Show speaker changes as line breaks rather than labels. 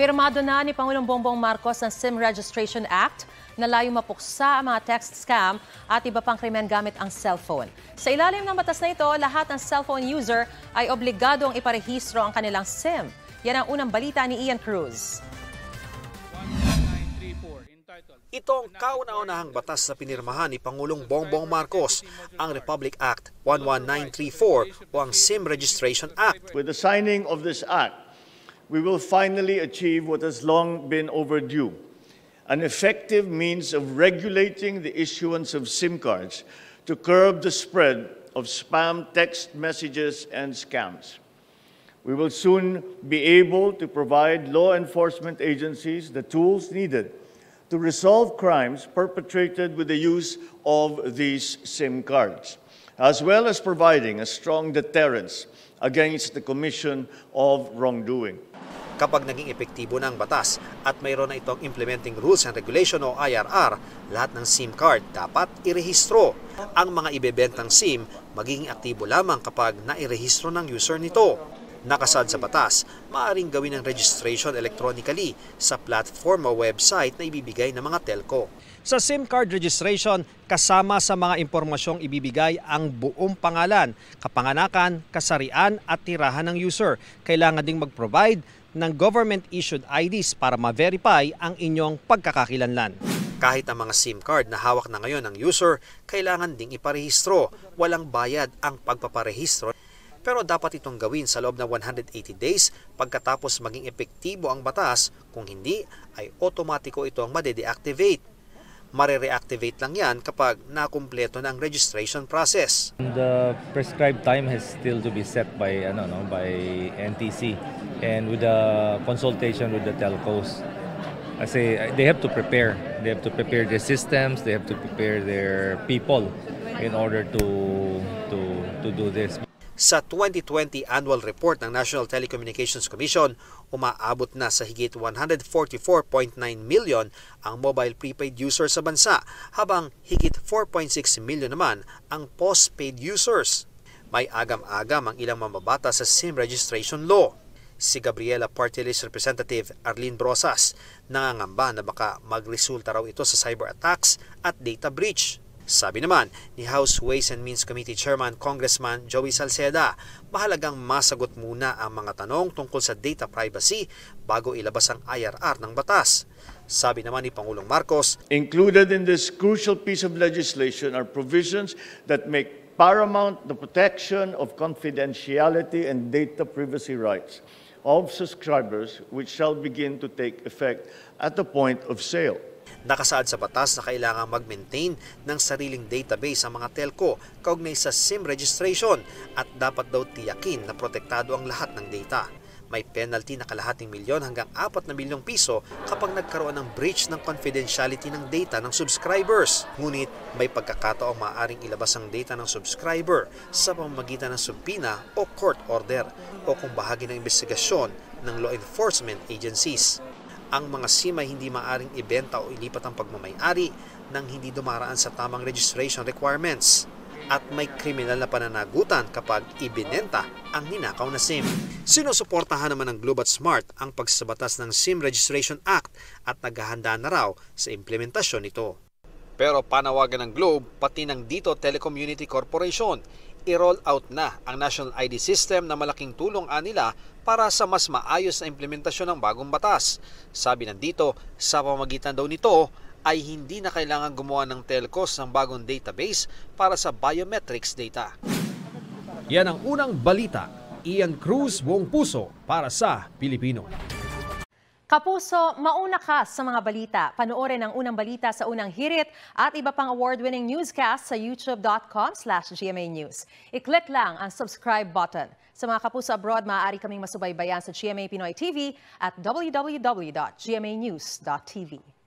Pirmado na ni Pangulong Bongbong Marcos ang SIM Registration Act na layong mapuksa ang mga text scam at iba pang krimen gamit ang cellphone. Sa ilalim ng batas na ito, lahat ng cellphone user ay obligado ang iparehistro ang kanilang SIM. Yan ang unang balita ni Ian Cruz.
Ito ang kauna-unahang batas na pinirmahan ni Pangulong Bongbong Marcos, ang Republic Act 11934 o ang SIM Registration Act.
With the signing of this act, we will finally achieve what has long been overdue an effective means of regulating the issuance of SIM cards to curb the spread of spam text messages and scams. We will soon be able to provide law enforcement agencies the tools needed to resolve crimes perpetrated with the use of these SIM cards, as well as providing a strong deterrence against the commission of wrongdoing.
Kapag naging epektibo na batas at mayroon na itong Implementing Rules and Regulation o IRR, lahat ng SIM card dapat irehistro. Ang mga ibebentang SIM magiging aktibo lamang kapag nairehistro ng user nito. Nakasad sa batas, maaaring gawin ang registration electronically sa platform o website na ibibigay ng mga telco. Sa SIM card registration, kasama sa mga impormasyong ibibigay ang buong pangalan, kapanganakan, kasarian at tirahan ng user. Kailangan ding mag-provide ng government-issued IDs para ma-verify ang inyong pagkakakilanlan. Kahit ang mga SIM card na hawak na ngayon ng user, kailangan ding iparehistro. Walang bayad ang pagpaparehistro. Pero dapat itong gawin sa loob ng 180 days pagkatapos maging epektibo ang batas. Kung hindi, ay otomatiko itong made-deactivate. Mare-reactivate lang yan kapag nakumpleto na ang registration process.
The prescribed time has still to be set by ano no by NTC and with the consultation with the telcos. I say they have to prepare. They have to prepare their systems, they have to prepare their people in order to to to do this.
Sa 2020 annual report ng National Telecommunications Commission, umaabot na sa higit 144.9 million ang mobile prepaid users sa bansa, habang higit 4.6 million naman ang postpaid users. May agam-agam ang ilang mamabata sa SIM registration law. Si Gabriela Party Representative Arlene Brosas nangangamba na baka magresulta raw ito sa cyber attacks at data breach. Sabi naman ni House Ways and Means Committee Chairman Congressman Joey Salceda, mahalagang masagot muna ang mga tanong tungkol sa data privacy bago ilabas ang IRR ng batas. Sabi naman ni Pangulong Marcos,
Included in this crucial piece of legislation are provisions that make paramount the protection of confidentiality and data privacy rights of subscribers which shall begin to take effect at the point of sale.
Nakasaad sa batas na kailangan mag-maintain ng sariling database ang mga telco kaugnay sa SIM registration at dapat daw tiyakin na protektado ang lahat ng data. May penalty na kalahating milyon hanggang 4 na milyong piso kapag nagkaroon ng breach ng confidentiality ng data ng subscribers. Ngunit may pagkakataong maaaring ilabas ang data ng subscriber sa pamamagitan ng subpina o court order o kung bahagi ng investigasyon ng law enforcement agencies ang mga SIM ay hindi maaring ibenta o ilipat ang pagmamayari nang hindi dumaraan sa tamang registration requirements at may kriminal na pananagutan kapag ibinenta ang ninakaw na SIM. Sinusuportahan naman ng Globe at Smart ang pagsabatas ng SIM Registration Act at naghahanda na raw sa implementasyon nito. Pero panawagan ng Globe pati ng Dito Telecommunity Corporation i-roll out na ang National ID System na malaking tulong anila para sa mas maayos na implementasyon ng bagong batas. Sabi ng dito, sa pamagitan daw nito ay hindi na kailangan gumawa ng telcos ng bagong database para sa biometrics data.
Yan ang unang balita. Ian Cruz, buong puso para sa Pilipino.
Kapuso, mauna ka sa mga balita. Panoorin ang unang balita sa unang hirit at iba pang award-winning newscast sa youtube.com slash GMA News. I-click lang ang subscribe button. Sa mga kapuso abroad, maaari kaming masubaybayan sa GMA Pinoy TV at www.gmanews.tv.